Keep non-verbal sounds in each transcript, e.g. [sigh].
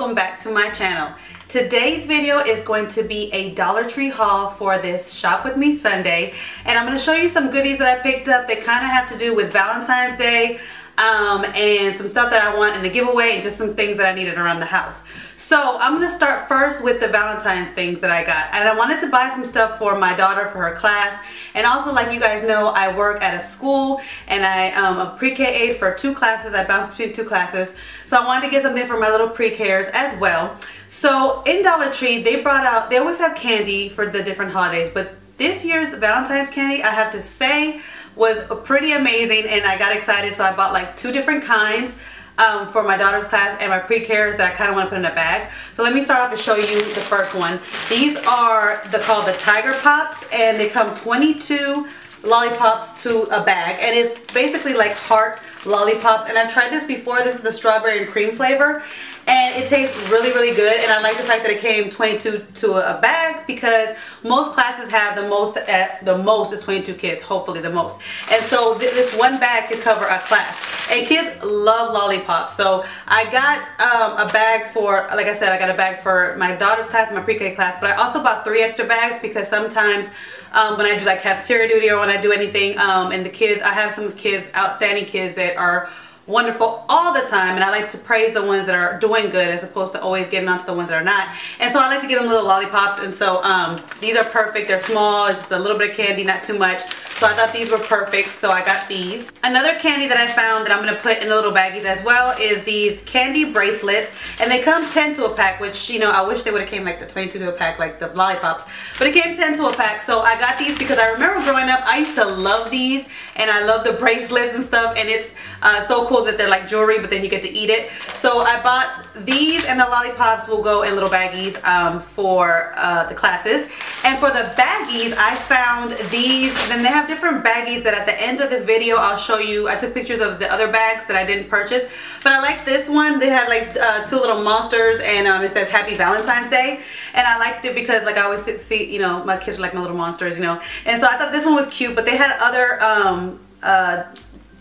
welcome back to my channel. Today's video is going to be a Dollar Tree haul for this Shop With Me Sunday and I'm going to show you some goodies that I picked up that kind of have to do with Valentine's Day um, and some stuff that I want in the giveaway and just some things that I needed around the house. So I'm going to start first with the Valentine's things that I got. And I wanted to buy some stuff for my daughter for her class. And also like you guys know, I work at a school and I am um, a pre-K aide for two classes. I bounce between two classes. So I wanted to get something for my little pre-Ks as well. So in Dollar Tree, they brought out, they always have candy for the different holidays, but this year's Valentine's candy, I have to say, was pretty amazing and I got excited so I bought like two different kinds um, for my daughter's class and my pre-Ks that I kind of want to put in a bag. So let me start off and show you the first one. These are the called the Tiger Pops and they come 22 lollipops to a bag and it's basically like heart lollipops and I've tried this before. This is the strawberry and cream flavor and it tastes really really good. And I like the fact that it came 22 to a bag because most classes have the most at the most is 22 kids hopefully the most. And so th this one bag could cover a class. And kids love lollipops. So I got um, a bag for like I said I got a bag for my daughter's class and my pre-K class but I also bought three extra bags because sometimes um, when I do like cafeteria duty or when I do anything um, and the kids I have some kids outstanding kids that are wonderful all the time and I like to praise the ones that are doing good as opposed to always getting onto the ones that are not. And so I like to give them little lollipops and so um, these are perfect. They're small it's just a little bit of candy not too much. So I thought these were perfect so I got these. Another candy that I found that I'm gonna put in the little baggies as well is these candy bracelets and they come 10 to a pack which you know I wish they would have came like the 22 to a pack like the lollipops but it came 10 to a pack. So I got these because I remember growing up I used to love these and I love the bracelets and stuff and it's uh, so cool that they're like jewelry but then you get to eat it. So I bought these and the lollipops will go in little baggies um, for uh, the classes. And for the baggies I found these then they have different baggies that at the end of this video I'll show you. I took pictures of the other bags that I didn't purchase but I like this one. They had like uh, two little monsters and um, it says happy Valentine's Day. And I liked it because like I always see you know my kids are like my little monsters you know. And so I thought this one was cute but they had other um, uh,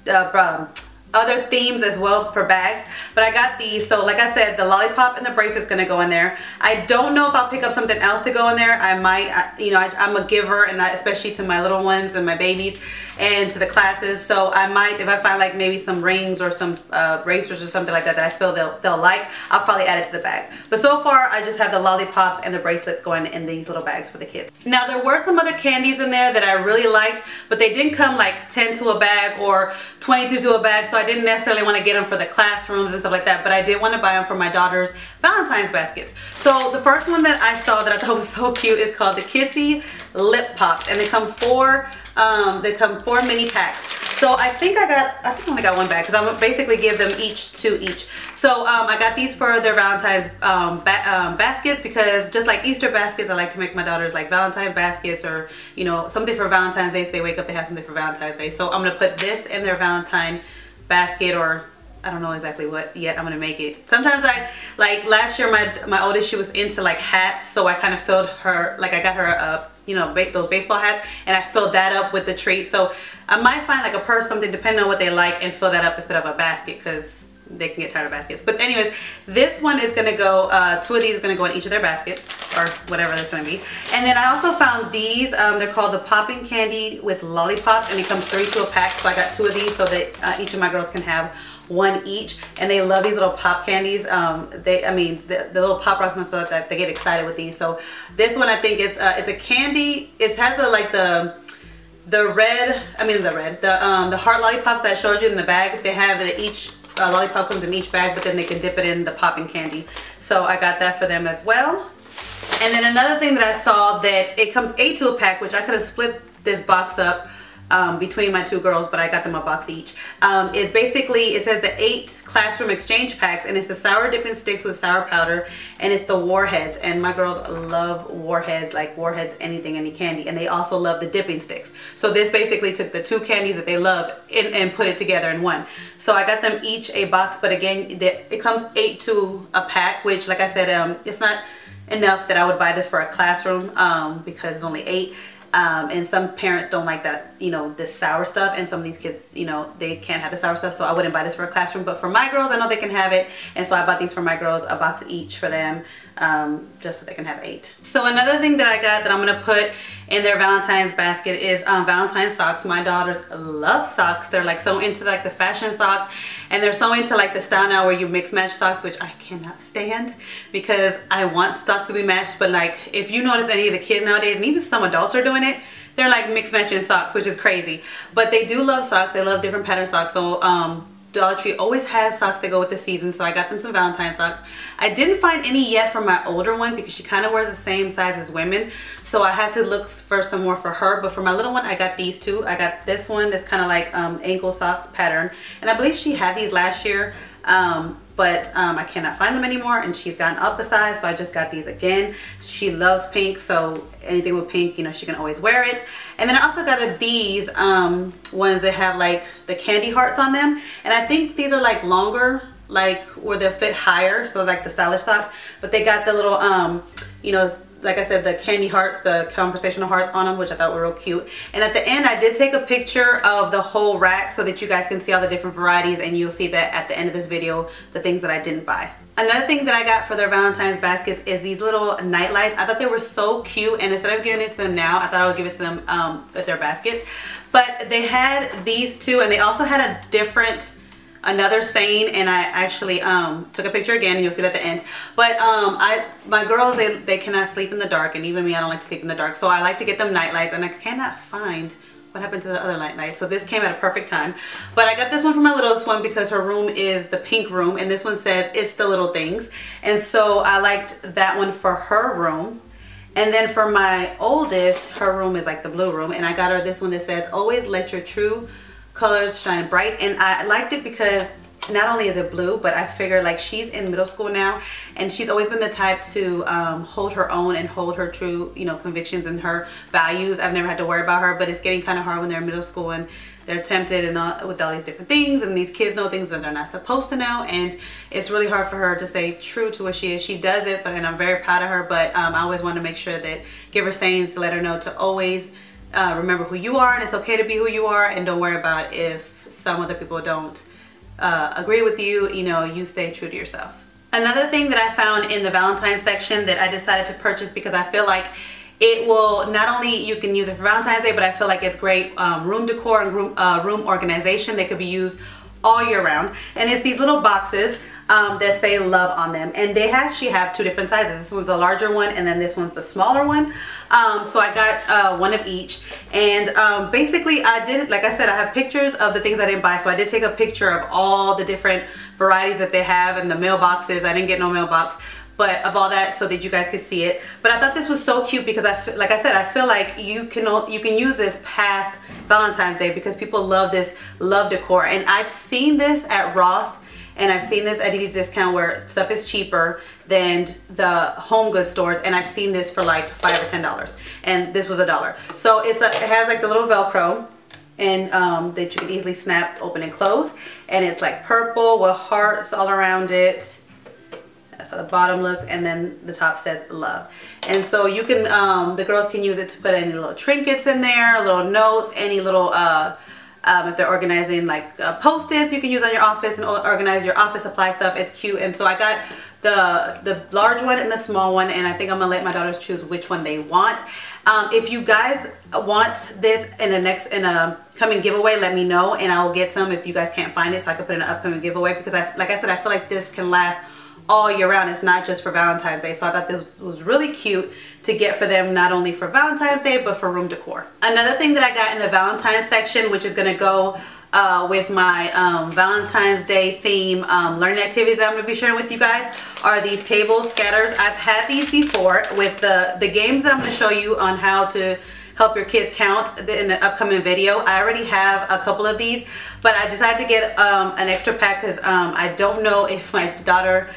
uh, other themes as well for bags but I got these. So like I said the lollipop and the bracelet's gonna go in there. I don't know if I'll pick up something else to go in there. I might I, you know I, am a giver and I, especially to my little ones and my babies and to the classes. So I might if I find like maybe some rings or some uh, bracers or something like that that I feel they'll, they'll like I'll probably add it to the bag. But so far I just have the lollipops and the bracelets going in these little bags for the kids. Now there were some other candies in there that I really liked but they didn't come like 10 to a bag or 22 to a bag so I didn't necessarily want to get them for the classrooms and stuff like that but I did want to buy them for my daughter's Valentine's baskets so the first one that I saw that I thought [laughs] was so cute is called the Kissy Lip Pops and they come four um, they come four mini packs. So I think I got, I think I only got one bag because I'm basically give them each two each. So um, I got these for their Valentine's um, ba um, baskets because just like Easter baskets, I like to make my daughters like Valentine baskets or, you know, something for Valentine's Day. So they wake up, they have something for Valentine's Day. So I'm gonna put this in their Valentine basket or I don't know exactly what yet I'm gonna make it. Sometimes I, like last year my my oldest, she was into like hats, so I kind of filled her, like I got her a, you know, ba those baseball hats and I filled that up with the treat. So I might find like a purse, something depending on what they like and fill that up instead of a basket because they can get tired of baskets. But anyways, this one is gonna go, uh, two of these is gonna go in each of their baskets or whatever that's gonna be. And then I also found these, um, they're called the popping candy with lollipops and it comes three to a pack. So I got two of these so that uh, each of my girls can have one each and they love these little pop candies um they i mean the, the little pop rocks and stuff that they get excited with these so this one i think it's uh it's a candy it has the like the the red i mean the red the um the heart lollipops that i showed you in the bag they have each uh, lollipop comes in each bag but then they can dip it in the popping candy. So i got that for them as well. And then another thing that i saw that it comes eight to a pack which i could have split this box up um, between my two girls, but I got them a box each. Um, it's basically, it says the eight classroom exchange packs and it's the sour dipping sticks with sour powder and it's the warheads and my girls love warheads, like warheads, anything, any candy. And they also love the dipping sticks. So this basically took the two candies that they love and, and put it together in one. So I got them each a box, but again, it comes eight to a pack, which like I said, um, it's not enough that I would buy this for a classroom um, because it's only eight Um, and some parents don't like that, you know, this sour stuff. And some of these kids, you know, they can't have the sour stuff. So I wouldn't buy this for a classroom. But for my girls, I know they can have it. And so I bought these for my girls, a box each for them um, just so they can have eight. So another thing that I got that I'm gonna put in their Valentine's basket is um, Valentine's socks. My daughters love socks. They're like so into like the fashion socks and they're so into like the style now where you mix match socks, which I cannot stand because I want socks to be matched. But like if you notice any of the kids nowadays and even some adults are doing it, they're like mix matching socks, which is crazy. But they do love socks. They love different pattern socks. So um, Dollar Tree always has socks that go with the season, so I got them some Valentine socks. I didn't find any yet for my older one because she kind of wears the same size as women, so I had to look for some more for her. But for my little one, I got these two. I got this one that's kind of like um, ankle socks pattern, and I believe she had these last year. Um, but um, I cannot find them anymore and she's gotten up a size so I just got these again. She loves pink so anything with pink you know she can always wear it. And then I also got a, these um, ones that have like the candy hearts on them and I think these are like longer like where they'll fit higher so like the stylish socks but they got the little um, you know like I said, the candy hearts, the conversational hearts on them, which I thought were real cute. And at the end, I did take a picture of the whole rack so that you guys can see all the different varieties and you'll see that at the end of this video, the things that I didn't buy. Another thing that I got for their Valentine's baskets is these little night lights. I thought they were so cute and instead of giving it to them now, I thought I would give it to them um, with their baskets. But they had these two and they also had a different another saying and I actually um, took a picture again and you'll see it at the end but um, I my girls they, they cannot sleep in the dark and even me I don't like to sleep in the dark so I like to get them night lights and I cannot find what happened to the other night light so this came at a perfect time. But I got this one for my littlest one because her room is the pink room and this one says it's the little things. And so I liked that one for her room. And then for my oldest her room is like the blue room and I got her this one that says always let your true colors shine bright. And I liked it because not only is it blue but I figure like she's in middle school now and she's always been the type to um, hold her own and hold her true you know convictions and her values. I've never had to worry about her but it's getting kind of hard when they're in middle school and they're tempted and all, with all these different things and these kids know things that they're not supposed to know and it's really hard for her to stay true to what she is. She does it but and I'm very proud of her but um, I always want to make sure that give her sayings to let her know to always uh, remember who you are and it's okay to be who you are and don't worry about if some other people don't uh, agree with you, you know, you stay true to yourself. Another thing that I found in the Valentine's section that I decided to purchase because I feel like it will not only you can use it for Valentine's Day, but I feel like it's great um, room decor and room, uh, room organization. They could be used all year round. And it's these little boxes um, that say love on them. And they actually have two different sizes. This one's the larger one and then this one's the smaller one. Um, so I got uh, one of each. And um, basically I did, like I said, I have pictures of the things I didn't buy. So I did take a picture of all the different varieties that they have and the mailboxes. I didn't get no mailbox but of all that so that you guys could see it but I thought this was so cute because I feel, like I said I feel like you can you can use this past Valentine's Day because people love this love decor and I've seen this at Ross and I've seen this at Eddie's discount where stuff is cheaper than the home goods stores and I've seen this for like five or ten dollars. And this was a dollar. So it's a, it has like the little velcro and um, that you can easily snap open and close. And it's like purple with hearts all around it. That's how the bottom looks and then the top says love. And so you can um, the girls can use it to put any little trinkets in there little notes any little uh, um, if they're organizing like uh, post-its you can use on your office and organize your office supply stuff. It's cute. And so I got the the large one and the small one and I think I'm gonna let my daughters choose which one they want. Um, if you guys want this in a next in a coming giveaway let me know and I will get some if you guys can't find it so I can put in an upcoming giveaway because I like I said I feel like this can last all year round. It's not just for Valentine's Day. So I thought this was really cute to get for them not only for Valentine's Day but for room decor. Another thing that I got in the Valentine's section which is going to go uh, with my um, Valentine's Day theme um, learning activities that I'm going to be sharing with you guys are these table scatters. I've had these before with the, the games that I'm going to show you on how to help your kids count in the upcoming video. I already have a couple of these, but I decided to get um, an extra pack because um, I don't know if my daughter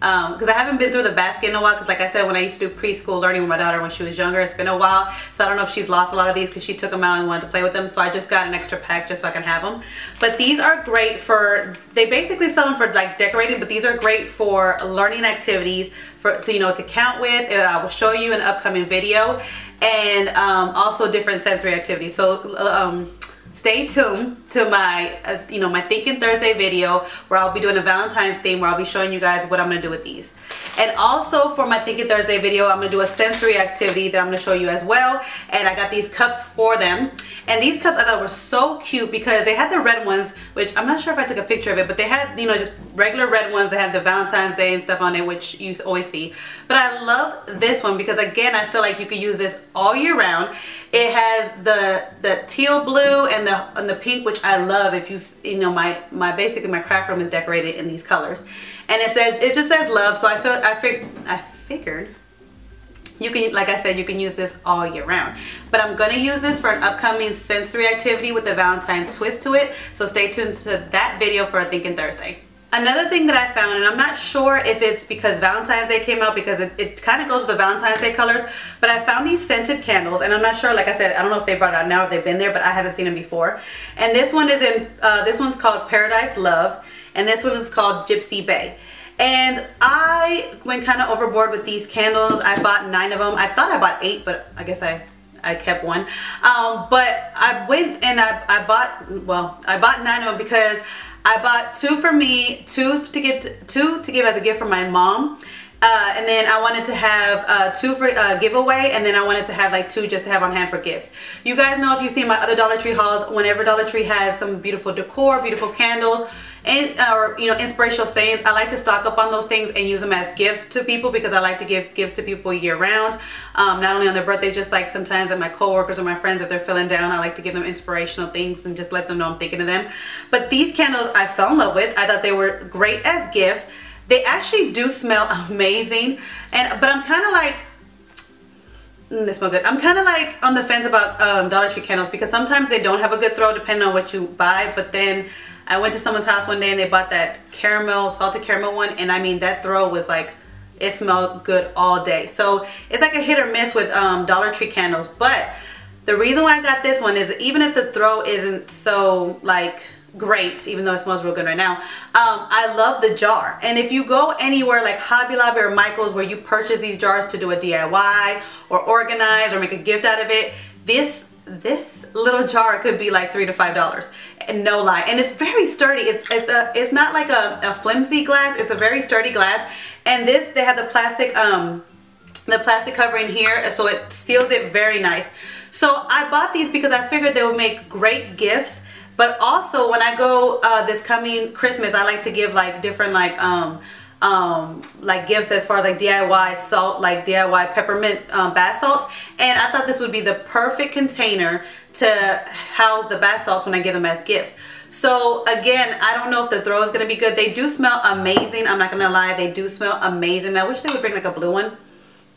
because um, I haven't been through the basket in a while because like I said when I used to do preschool learning with my daughter when she was younger it's been a while. So I don't know if she's lost a lot of these because she took them out and wanted to play with them so I just got an extra pack just so I can have them but these are great for they basically sell them for like decorating but these are great for learning activities for to you know to count with. And I will show you an upcoming video. And um, also different sensory activities. So um, stay tuned to my uh, you know my thinking thursday video where i'll be doing a valentine's theme where i'll be showing you guys what i'm gonna do with these. And also for my thinking thursday video i'm gonna do a sensory activity that i'm gonna show you as well. And i got these cups for them. And these cups i thought were so cute because they had the red ones which i'm not sure if i took a picture of it but they had you know just regular red ones that had the valentine's day and stuff on it which you always see. But i love this one because again i feel like you could use this all year round it has the the teal blue and the and the pink, which I love. If you you know my my basically my craft room is decorated in these colors, and it says it just says love. So I feel I fig I figured you can like I said you can use this all year round but I'm gonna use this for an upcoming sensory activity with the Valentine's twist to it so stay tuned to that video for a Thinking Thursday Another thing that I found, and I'm not sure if it's because Valentine's Day came out because it, it kind of goes with the Valentine's Day colors, but I found these scented candles, and I'm not sure, like I said, I don't know if they brought it out now if they've been there, but I haven't seen them before. And this one is in, uh, this one's called Paradise Love, and this one is called Gypsy Bay. And I went kind of overboard with these candles. I bought nine of them. I thought I bought eight, but I guess I I kept one. Um, but I went and I, I bought, well, I bought nine of them because I bought two for me, two to give, to, two to give as a gift for my mom. Uh, and then I wanted to have uh, two for uh, giveaway and then I wanted to have like two just to have on hand for gifts. You guys know if you've seen my other Dollar Tree hauls, whenever Dollar Tree has some beautiful decor, beautiful candles, and or you know inspirational sayings. I like to stock up on those things and use them as gifts to people because i like to give gifts to people year round um, not only on their birthdays just like sometimes at my coworkers or my friends if they're feeling down i like to give them inspirational things and just let them know i'm thinking of them. But these candles i fell in love with. I thought they were great as gifts. They actually do smell [laughs] amazing. And but i'm kind of like mm, they smell good. I'm kind of like on the fence about um, Dollar Tree candles because sometimes they don't have a good throw depending on what you buy. But then I went to someone's house one day and they bought that caramel, salted caramel one. And I mean, that throw was like, it smelled good all day. So it's like a hit or miss with um, Dollar Tree candles. But the reason why I got this one is even if the throw isn't so like great even though it smells real good right now um, I love the jar and if you go anywhere like Hobby Lobby or Michael's where you purchase these jars to do a DIY or organize or make a gift out of it this this little jar could be like three to five dollars no lie. And it's very sturdy. It's it's a it's not like a, a flimsy glass. It's a very sturdy glass. And this they have the plastic um the plastic covering here so it seals it very nice. So I bought these because I figured they would make great gifts. But also when I go uh, this coming Christmas I like to give like different like um um, like gifts as far as like DIY salt, like DIY peppermint um, bath salts. And I thought this would be the perfect container to house the bath salts when I give them as gifts. So again, I don't know if the throw is going to be good. They do smell amazing. I'm not going to lie. They do smell amazing. I wish they would bring like a blue one.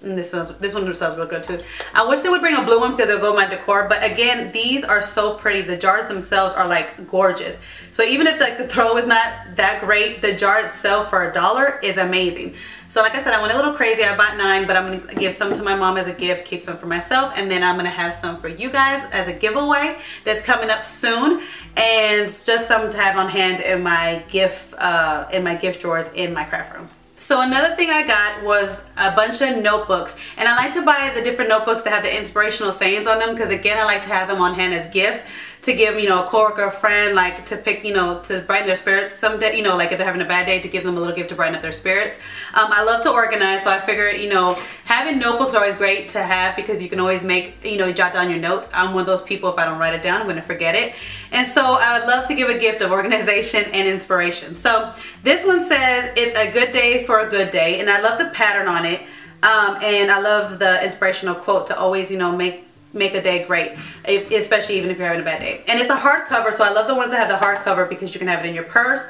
And this one's this one smells real good too. I wish they would bring a blue one because it'll go with my decor. But again, these are so pretty. The jars themselves are like gorgeous. So even if like the throw is not that great, the jar itself for a dollar is amazing. So like I said, I went a little crazy. I bought nine, but I'm gonna give some to my mom as a gift, keep some for myself, and then I'm gonna have some for you guys as a giveaway that's coming up soon. And just some to have on hand in my gift, uh, in my gift drawers in my craft room. So another thing I got was a bunch of notebooks. And I like to buy the different notebooks that have the inspirational sayings on them because again I like to have them on hand as gifts to give you know a coworker, a friend like to pick you know to brighten their spirits someday you know like if they're having a bad day to give them a little gift to brighten up their spirits. Um, I love to organize so I figure you know having notebooks are always great to have because you can always make you know jot down your notes. I'm one of those people if I don't write it down I'm going to forget it and so I would love to give a gift of organization and inspiration. So this one says it's a good day for a good day and I love the pattern on it um, and I love the inspirational quote to always you know make make a day great if, especially even if you're having a bad day. And it's a hardcover so I love the ones that have the hardcover because you can have it in your purse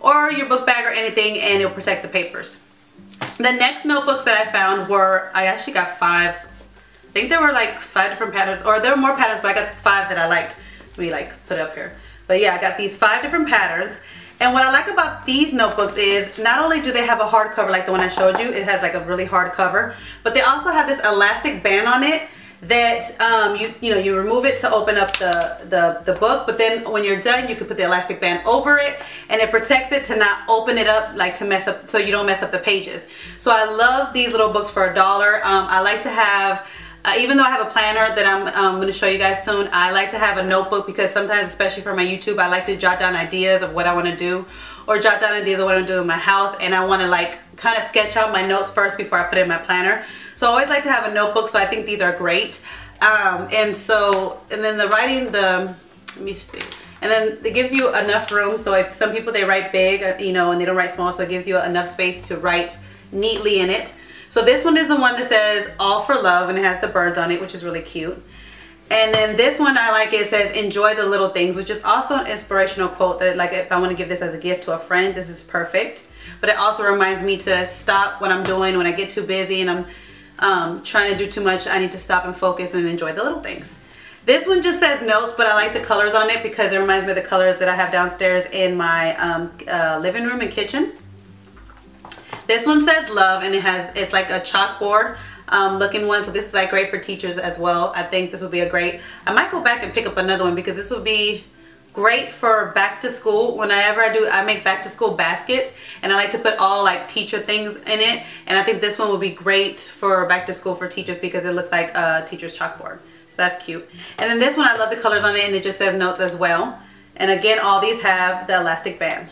or your book bag or anything and it'll protect the papers. The next notebooks that I found were I actually got five. I think there were like five different patterns or there were more patterns but I got five that I liked. Let me like put up here. But yeah I got these five different patterns. And what I like about these notebooks is not only do they have a hard cover like the one I showed you, it has like a really hard cover, but they also have this elastic band on it that um, you you know you remove it to open up the, the the book but then when you're done you can put the elastic band over it and it protects it to not open it up like to mess up so you don't mess up the pages so I love these little books for a dollar um, I like to have uh, even though I have a planner that I'm um, going to show you guys soon, I like to have a notebook because sometimes, especially for my YouTube, I like to jot down ideas of what I want to do or jot down ideas of what I'm doing in my house and I want to like kind of sketch out my notes first before I put in my planner. So I always like to have a notebook, so I think these are great. Um, and so, and then the writing, the, let me see. And then it gives you enough room. So if some people, they write big, uh, you know, and they don't write small. So it gives you enough space to write neatly in it. So this one is the one that says all for love and it has the birds on it, which is really cute. And then this one I like, it says enjoy the little things, which is also an inspirational quote that like if I want to give this as a gift to a friend, this is perfect. But it also reminds me to stop what I'm doing when I get too busy and I'm um, trying to do too much. I need to stop and focus and enjoy the little things. This one just says notes, but I like the colors on it because it reminds me of the colors that I have downstairs in my um, uh, living room and kitchen. This one says love and it has, it's like a chalkboard um, looking one. So this is like great for teachers as well. I think this would be a great, I might go back and pick up another one because this would be great for back to school. Whenever I do, I make back to school baskets and I like to put all like teacher things in it. And I think this one would be great for back to school for teachers because it looks like a teacher's chalkboard. So that's cute. And then this one, I love the colors on it and it just says notes as well. And again, all these have the elastic band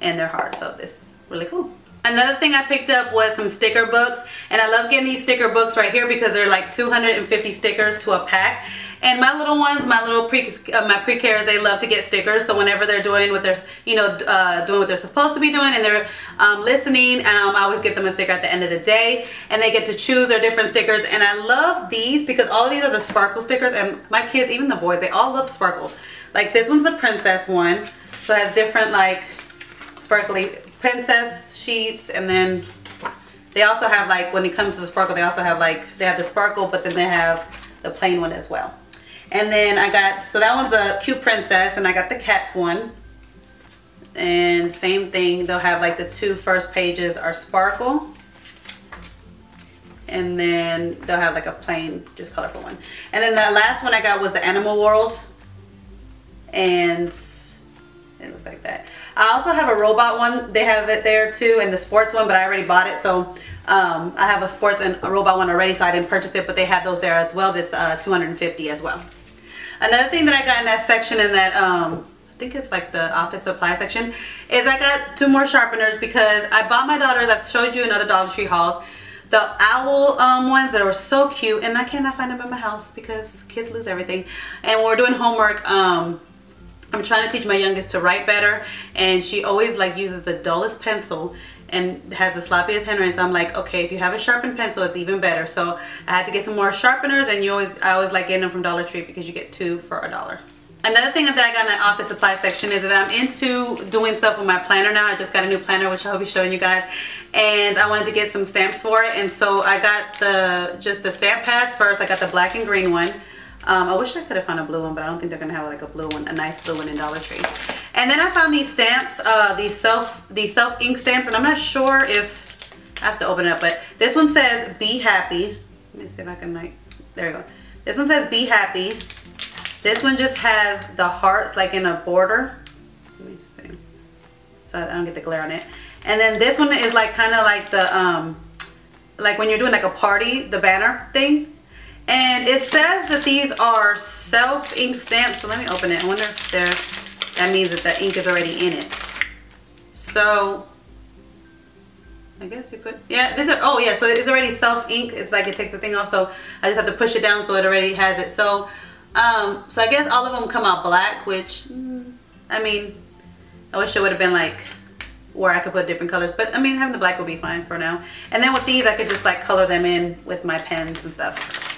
and they're hard. So this really cool. Another thing I picked up was some sticker books and I love getting these sticker books right here because they're like 250 stickers to a pack and my little ones, my little pre, uh, my pre-Ks, they love to get stickers. So whenever they're doing what they're, you know, uh, doing what they're supposed to be doing and they're um, listening, um, I always give them a sticker at the end of the day. And they get to choose their different stickers. And I love these because all these are the sparkle stickers. And my kids, even the boys, they all love sparkle. Like this one's the princess one. So it has different like sparkly princess sheets and then they also have like when it comes to the sparkle they also have like they have the sparkle but then they have the plain one as well and then I got so that one's the cute princess and I got the cats one and same thing they'll have like the two first pages are sparkle and then they'll have like a plain just colorful one and then the last one I got was the animal world and it looks like that I also have a robot one. They have it there too and the sports one, but I already bought it. So um, I have a sports and a robot one already, so I didn't purchase it, but they have those there as well. This uh, 250 as well. Another thing that I got in that section in that, um, I think it's like the office supply section, is I got two more sharpeners because I bought my daughters, I've showed you another Dollar Tree hauls, the owl um, ones that were so cute and I cannot find them in my house because kids lose everything. And when we're doing homework, um, I'm trying to teach my youngest to write better and she always like uses the dullest pencil and has the sloppiest handwriting so I'm like okay if you have a sharpened pencil it's even better so I had to get some more sharpeners and you always I always like getting them from Dollar Tree because you get two for a dollar. Another thing that I got in the office supply section is that I'm into doing stuff with my planner now. I just got a new planner which I'll be showing you guys and I wanted to get some stamps for it and so I got the just the stamp pads first. I got the black and green one um, I wish I could have found a blue one, but I don't think they're gonna have like a blue one, a nice blue one in Dollar Tree. And then I found these stamps, uh, these self, these self ink stamps, and I'm not sure if I have to open it up, but this one says "Be Happy." Let me see if I can like. There we go. This one says "Be Happy." This one just has the hearts like in a border. Let me see, so I don't get the glare on it. And then this one is like kind of like the um, like when you're doing like a party, the banner thing. And it says that these are self-ink stamps. So let me open it. I wonder if they're, that means that the ink is already in it. So I guess we put, yeah, this are, oh yeah, so it's already self-ink. It's like it takes the thing off. So I just have to push it down so it already has it. So, um, so I guess all of them come out black, which, mm, I mean, I wish it would have been like where I could put different colors. But I mean, having the black will be fine for now. And then with these, I could just like color them in with my pens and stuff.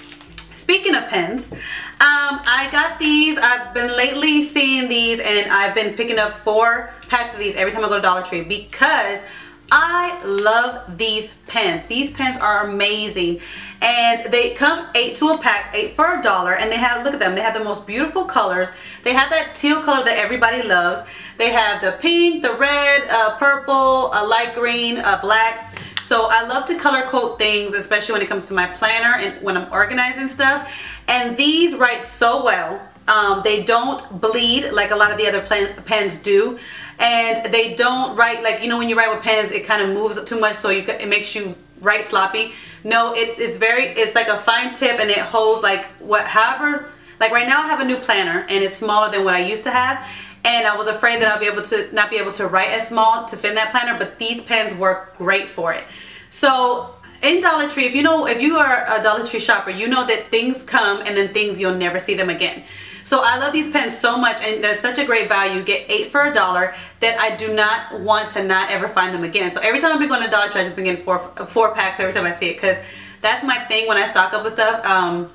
Speaking of pens, um, I got these. I've been lately seeing these and I've been picking up four packs of these every time I go to Dollar Tree because I love these pens. These pens are amazing. And they come eight to a pack, eight for a dollar. And they have, look at them, they have the most beautiful colors. They have that teal color that everybody loves. They have the pink, the red, uh, purple, a light green, a black. So I love to color code things, especially when it comes to my planner and when I'm organizing stuff. And these write so well. Um, they don't bleed like a lot of the other pens do. And they don't write like, you know, when you write with pens, it kind of moves too much. So you, it makes you write sloppy. No, it, it's very, it's like a fine tip and it holds like what, however, like right now I have a new planner and it's smaller than what I used to have. And I was afraid that I'll be able to not be able to write as small to fit in that planner, but these pens work great for it. So in Dollar Tree, if you know, if you are a Dollar Tree shopper, you know that things come and then things you'll never see them again. So I love these pens so much and they're such a great value. Get eight for a dollar that I do not want to not ever find them again. So every time I've been going to Dollar Tree, I just been getting four, four packs every time I see it because that's my thing when I stock up with stuff. Um,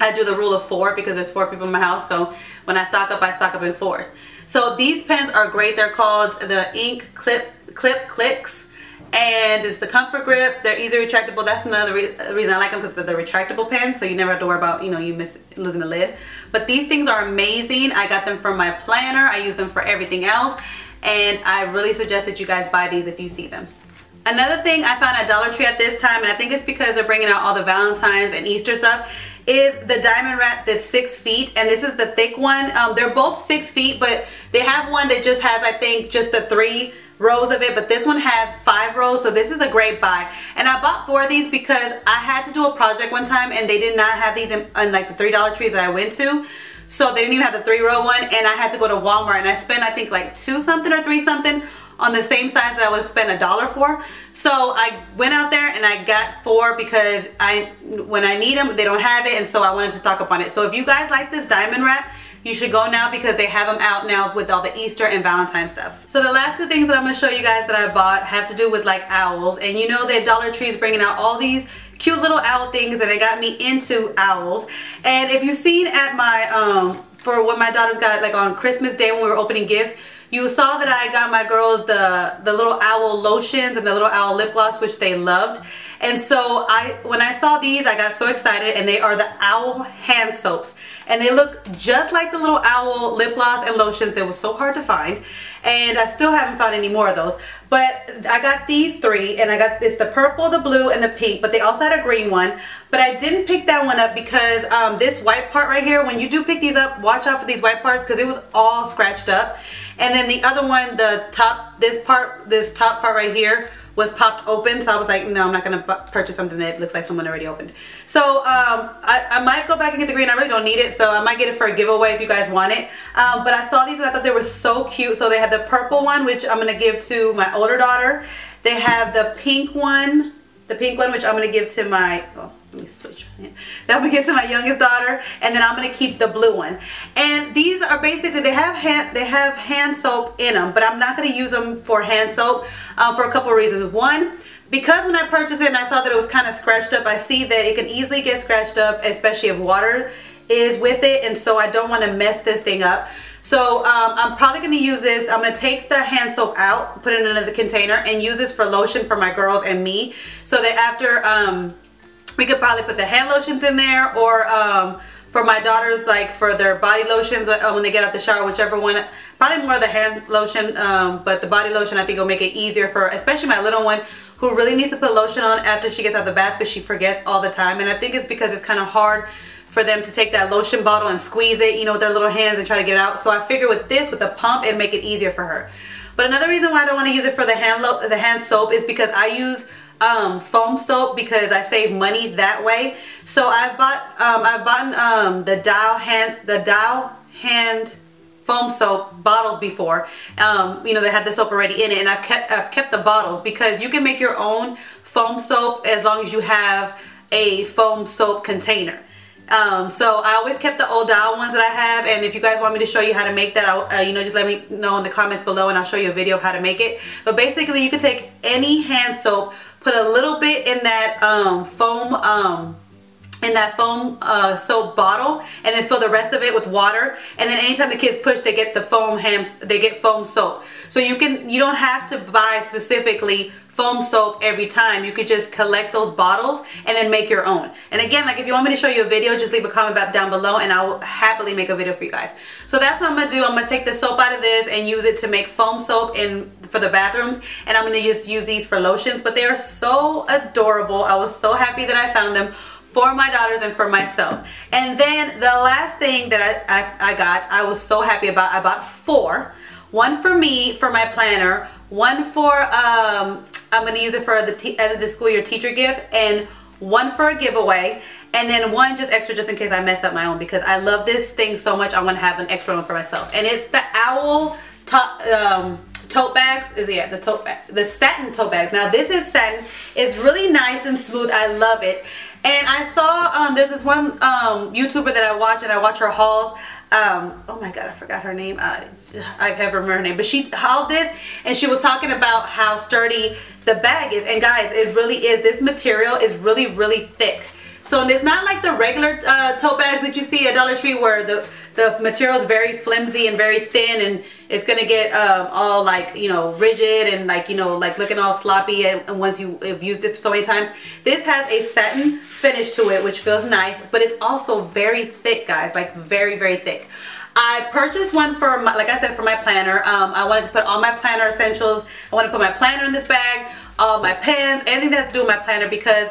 I do the rule of four because there's four people in my house. So when I stock up, I stock up in fours. So these pens are great. They're called the Ink Clip Clip Clicks and it's the comfort grip. They're easy retractable. That's another re uh, reason i like them because they're the retractable pens so you never have to worry about you know you miss losing the lid. But these things are amazing. I got them for my planner. I use them for everything else and i really suggest that you guys buy these if you see them. Another thing i found at dollar tree at this time and i think it's because they're bringing out all the valentines and easter stuff is the diamond wrap that's six feet and this is the thick one. Um, they're both six feet but they have one that just has i think just the three rows of it but this one has five rows so this is a great buy. And I bought four of these because I had to do a project one time and they did not have these in, in like the three dollar trees that I went to so they didn't even have the three row one and I had to go to Walmart and I spent I think like two something or three something on the same size that I would have spent a dollar for so I went out there and I got four because I when I need them they don't have it and so I wanted to stock up on it so if you guys like this diamond wrap you should go now because they have them out now with all the Easter and Valentine stuff. So the last two things that I'm to show you guys that I bought have to do with like owls. And you know that Dollar Tree is bringing out all these cute little owl things and it got me into owls. And if you've seen at my, um, for what my daughters got like on Christmas Day when we were opening gifts, you saw that I got my girls the, the little owl lotions and the little owl lip gloss, which they loved. And so I, when I saw these, I got so excited and they are the owl hand soaps. And they look just like the little owl lip gloss and lotions that was so hard to find. And I still haven't found any more of those. But I got these three and I got, it's the purple, the blue, and the pink. But they also had a green one. But I didn't pick that one up because um, this white part right here, when you do pick these up, watch out for these white parts because it was all scratched up. And then the other one, the top, this part, this top part right here was popped open. So I was like, no, I'm not going to purchase something that looks like someone already opened. So um, I, I, might go back and get the green. I really don't need it. So I might get it for a giveaway if you guys want it. Um, but I saw these and I thought they were so cute. So they had the purple one, which I'm going to give to my older daughter. They have the pink one, the pink one, which I'm going to give to my, oh, let me switch. Then I'm gonna get to my youngest daughter, and then I'm gonna keep the blue one. And these are basically they have hand they have hand soap in them, but I'm not gonna use them for hand soap um, for a couple reasons. One, because when I purchased it and I saw that it was kind of scratched up, I see that it can easily get scratched up, especially if water is with it, and so I don't want to mess this thing up. So um, I'm probably going to use this. I'm going to take the hand soap out, put it in another container, and use this for lotion for my girls and me. So that after um, we could probably put the hand lotions in there or um, for my daughters like for their body lotions uh, when they get out the shower whichever one. Probably more the hand lotion um, but the body lotion I think will make it easier for especially my little one who really needs to put lotion on after she gets out the bath but she forgets all the time. And I think it's because it's kind of hard for them to take that lotion bottle and squeeze it you know with their little hands and try to get it out. So I figure with this with the pump it'd make it easier for her. But another reason why I don't want to use it for the hand the hand soap is because I use um, foam soap because I save money that way. So I bought um, I bought um, the Dial hand the Dial hand foam soap bottles before. Um, you know they had the soap already in it, and I've kept I've kept the bottles because you can make your own foam soap as long as you have a foam soap container. Um, so I always kept the old dial ones that I have and if you guys want me to show you how to make that, uh, you know, just let me know in the comments below and I'll show you a video of how to make it. But basically you can take any hand soap, put a little bit in that um, foam um, in that foam uh, soap bottle and then fill the rest of it with water. And then anytime the kids push they get the foam hams they get foam soap so you can you don't have to buy specifically foam soap every time. You could just collect those bottles and then make your own. And again, like if you want me to show you a video, just leave a comment about down below and I will happily make a video for you guys. So that's what I'm gonna do. I'm gonna take the soap out of this and use it to make foam soap in for the bathrooms. And I'm gonna just use these for lotions, but they are so adorable. I was so happy that I found them for my daughters and for myself. And then the last thing that I, I, I got, I was so happy about, I bought four One for me, for my planner. One for, um, I'm going to use it for the end of the school year teacher gift. And one for a giveaway. And then one just extra just in case I mess up my own because I love this thing so much I want to have an extra one for myself. And it's the Owl top, um, tote bags is yeah the tote bag the satin tote bags now this is satin it's really nice and smooth I love it and I saw um, there's this one um, YouTuber that I watch and I watch her hauls um, oh my god I forgot her name. I, I can't remember her name but she hauled this and she was talking about how sturdy the bag is. And guys it really is this material is really really thick. So it's not like the regular uh, tote bags that you see at Dollar Tree where the the material is very flimsy and very thin and it's gonna get um, all like you know rigid and like you know like looking all sloppy and, once you have used it so many times. This has a satin finish to it which feels nice but it's also very thick guys like very very thick. I purchased one for my, like I said for my planner. Um, I wanted to put all my planner essentials I want to put my planner in this bag all my pens anything that's to do with my planner because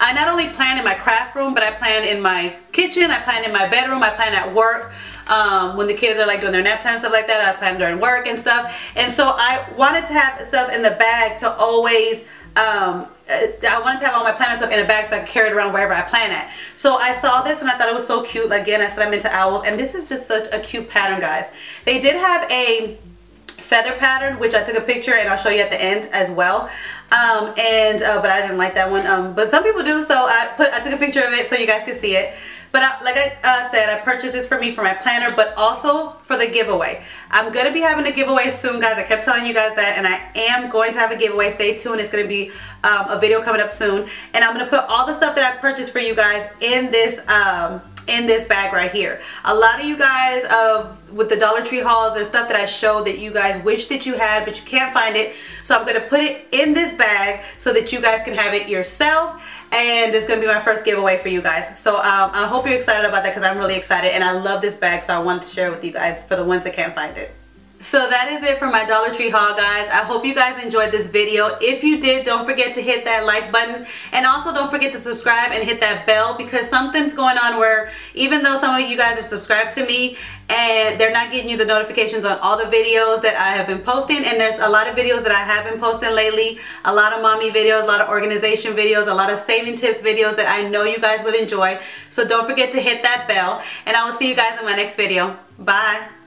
I not only plan in my craft room, but I plan in my kitchen, I plan in my bedroom, I plan at work. Um, when the kids are like doing their nap time stuff like that, I plan during work and stuff. And so I wanted to have stuff in the bag to always um, I wanted to have all my planner stuff in a bag so I could carry it around wherever I plan at. So I saw this and I thought it was so cute. Again, I said I'm into owls and this is just such a cute pattern, guys. They did have a feather pattern, which I took a picture and I'll show you at the end as well. Um, and uh, but I didn't like that one. Um, but some people do, so I put I took a picture of it so you guys can see it. But I, like I uh, said, I purchased this for me for my planner, but also for the giveaway. I'm going to be having a giveaway soon, guys. I kept telling you guys that, and I am going to have a giveaway. Stay tuned. It's going to be um, a video coming up soon. And I'm going to put all the stuff that I purchased for you guys in this um, in this bag right here. A lot of you guys uh, with the Dollar Tree hauls, there's stuff that I show that you guys wish that you had, but you can't find it. So I'm gonna put it in this bag so that you guys can have it yourself. And it's gonna be my first giveaway for you guys. So um, I hope you're excited about that because I'm really excited and I love this bag. So I wanted to share it with you guys for the ones that can't find it. So that is it for my Dollar Tree haul guys. I hope you guys enjoyed this video. If you did, don't forget to hit that like button and also don't forget to subscribe and hit that bell because something's going on where even though some of you guys are subscribed to me and they're not getting you the notifications on all the videos that I have been posting and there's a lot of videos that I have been posting lately a lot of mommy videos a lot of organization videos a lot of saving tips videos that I know you guys would enjoy so don't forget to hit that bell and I will see you guys in my next video bye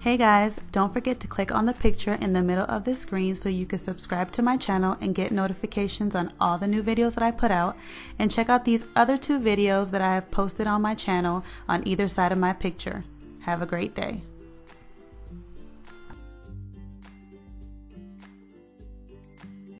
Hey guys, don't forget to click on the picture in the middle of the screen so you can subscribe to my channel and get notifications on all the new videos that I put out. And check out these other two videos that I have posted on my channel on either side of my picture. Have a great day.